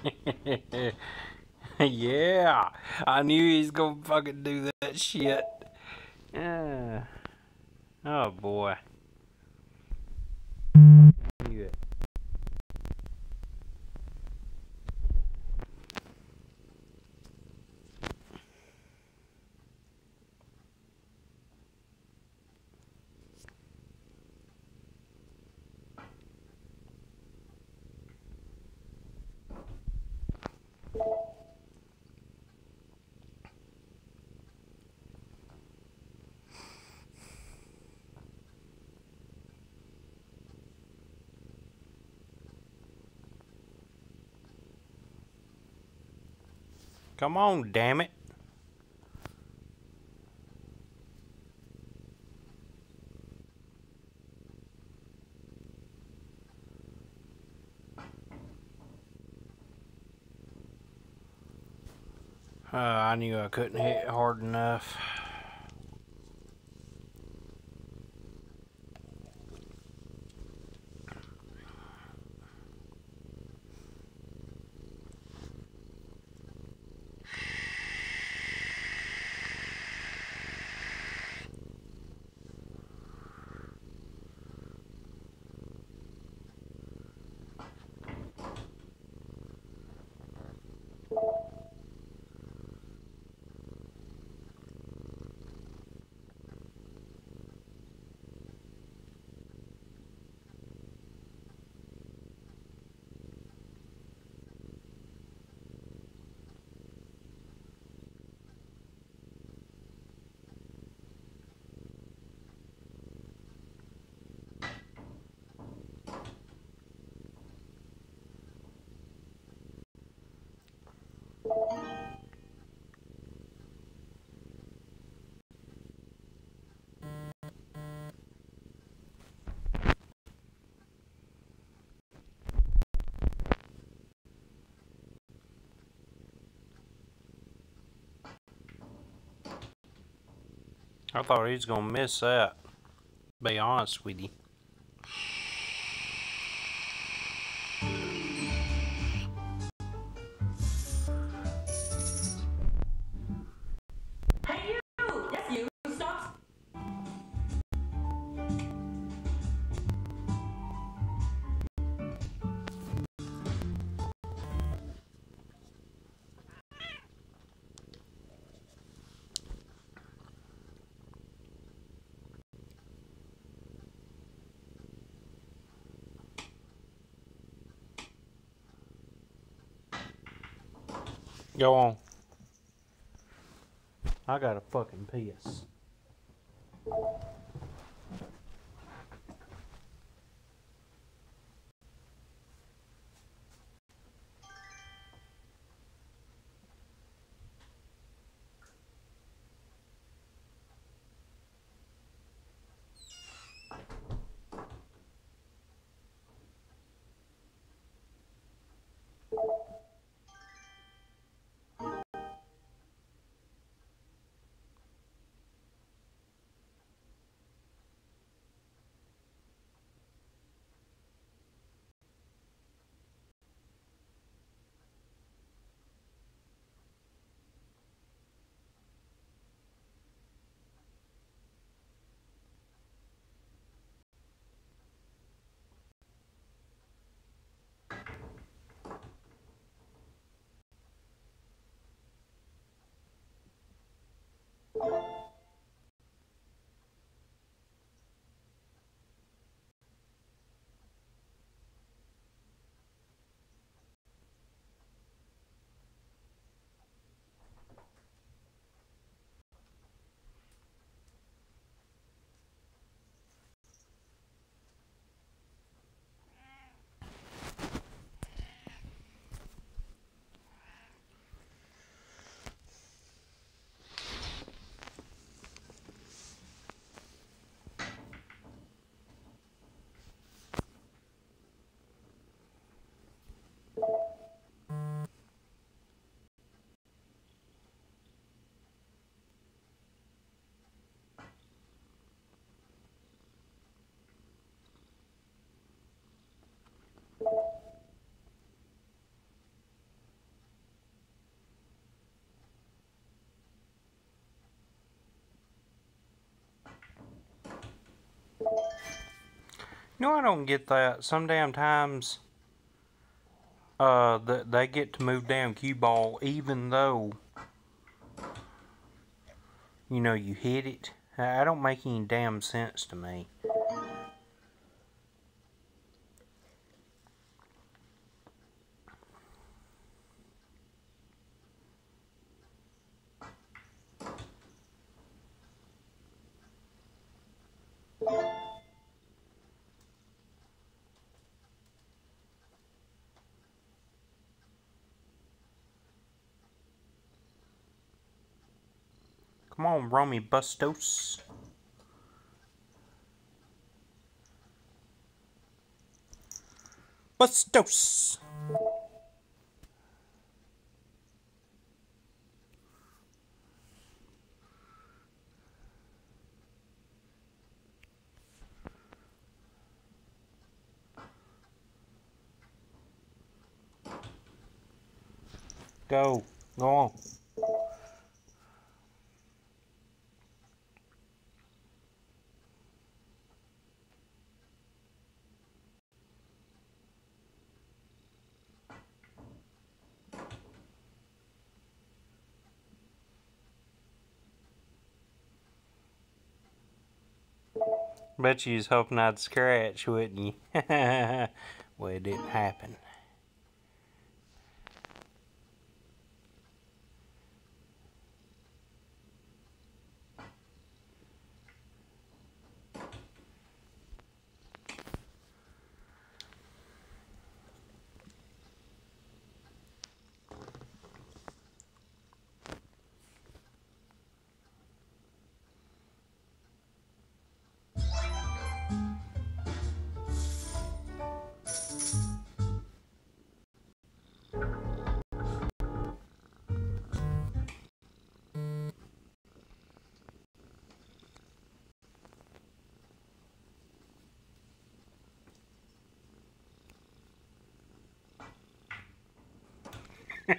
yeah, I knew he's gonna fucking do that shit. Yeah. Oh boy. Come on, damn it. Uh, I knew I couldn't hit hard enough. I thought he was gonna miss that. Be honest with you. Go on. I got a fucking piss. No, I don't get that. Some damn times, uh, th- they get to move down cue ball even though, you know, you hit it. I don't make any damn sense to me. Come on, Romy Bustos. Bustos! Go. Go on. Bet you was hoping I'd scratch, wouldn't you? well, it didn't happen.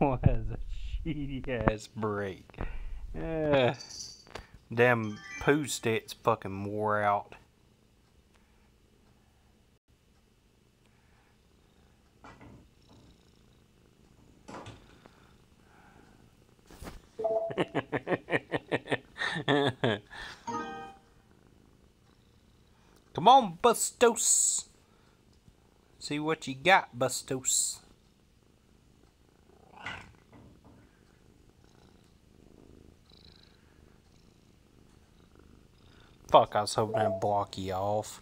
was a shitty ass break. Uh, damn poo fucking wore out. Come on, Bustos. See what you got, Bustos. Fuck, I was hoping I'd block you off.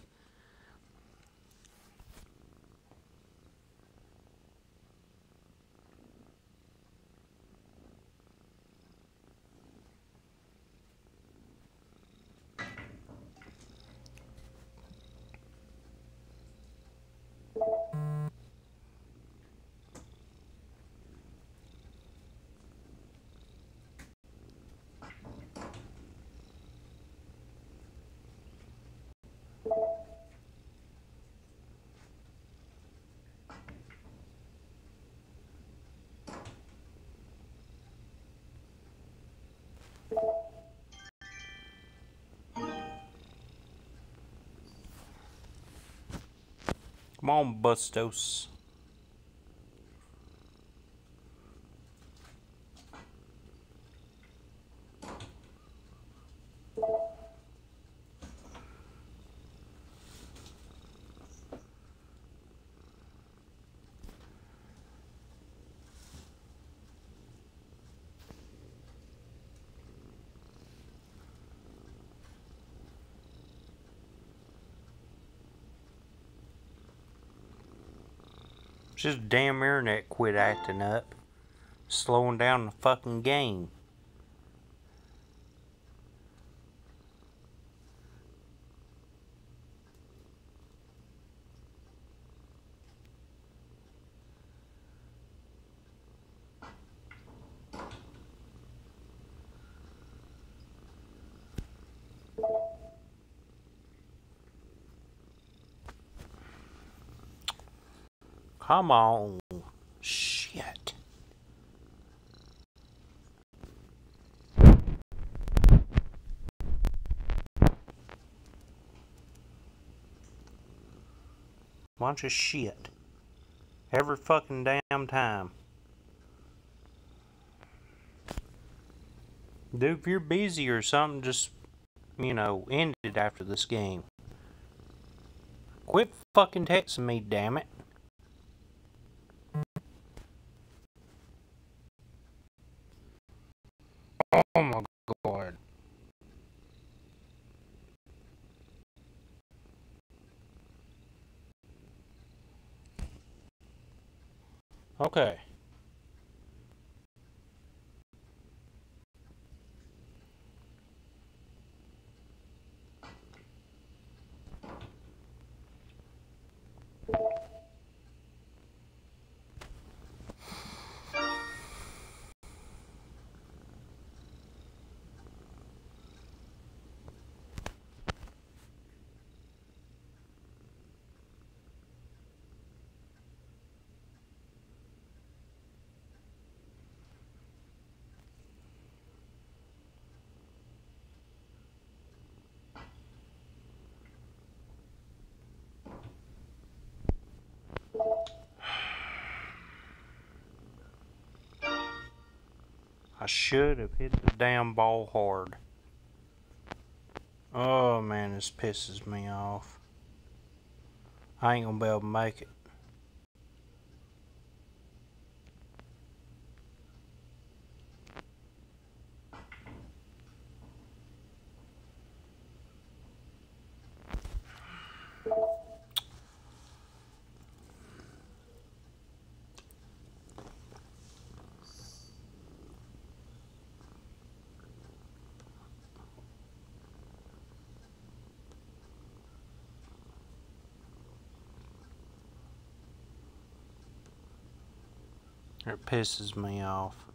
Come on, Bustos. Just damn internet quit acting up. Slowing down the fucking game. Come on. Shit. Bunch of shit. Every fucking damn time. Dude, if you're busy or something, just, you know, end it after this game. Quit fucking texting me, damn it. Okay. I should have hit the damn ball hard. Oh man, this pisses me off. I ain't gonna be able to make it. It pisses me off.